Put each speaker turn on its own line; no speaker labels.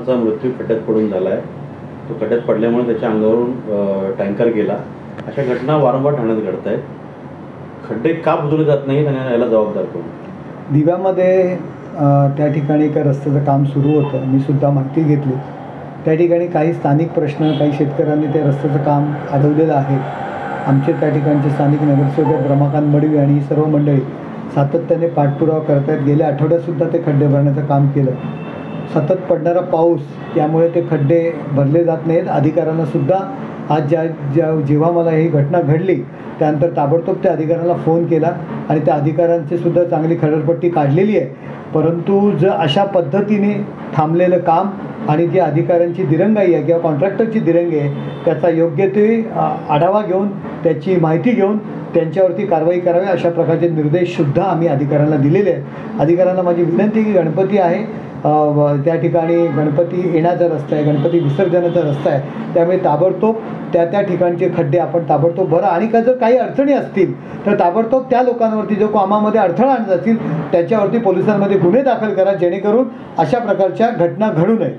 चा मृत्यू खड्ड्यात पडून झाला आहे तो खड्ड्यात पडल्यामुळे त्याच्या अंगावरून टँकर गेला. अशा घटना वारंवार ठाण्यात घडत आहेत खड्डे का बुजवले जात नाहीत आणि याला जबाबदार कोण?
दिव्यामध्ये त्या ठिकाणी एका रस्त्याचं काम सुरू होतं. मी सुद्धा माहिती घेतली. त्या ठिकाणी काही स्थानिक प्रश्न काही शेतकऱ्यांनी ते रस्त्याचं काम अडवलेलं आहे. आमचे त्या ठिकाणचे स्थानिक नगरसेवक रमाकांत मडवी आणि सर्व मंडळी सातत्याने पाठपुरावा करत आहेत गेल्या आठवड्यातसुद्धा ते खड्डे भरण्याचं काम केलं. सतत पडणारा पाऊस यामुळे ते खड्डे भरले जात नाहीत. अधिकाऱ्यांना सुद्धा आज ज्या ज्या जेव्हा मला ही घटना घडली त्यानंतर ताबडतोब त्या अधिकाऱ्यांना फोन केला आणि त्या अधिकाऱ्यांची सुद्धा चांगली खडरपट्टी काढलेली आहे. परंतु जर अशा पद्धतीने थांबलेलं काम आणि जी अधिकाऱ्यांची दिरंगाई आहे किंवा कॉन्ट्रॅक्टरची दिरंगी आहे त्याचा योग्य ते आढावा घेऊन त्याची माहिती घेऊन त्यांच्यावरती कारवाई करावी अशा प्रकारचे निर्देशसुद्धा आम्ही अधिकाऱ्यांना दिलेले आहेत. अधिकाऱ्यांना माझी विनंती की गणपती आहे त्या ठिकाणी गणपती येण्याचा रस्ता आहे गणपती विसर्जनाचा रस्ता आहे. त्यामुळे ताबडतोब त्या त्या ठिकाणचे खड्डे आपण ताबडतोब भरा. आणि का जर काही अडचणी असतील तर ताबडतोब त्या लोकांवरती जो कामामध्ये अडथळा आणत असतील त्याच्यावरती पोलिसांमध्ये गुन्हे दाखल करा जेणेकरून अशा प्रकारच्या घटना घडू नये.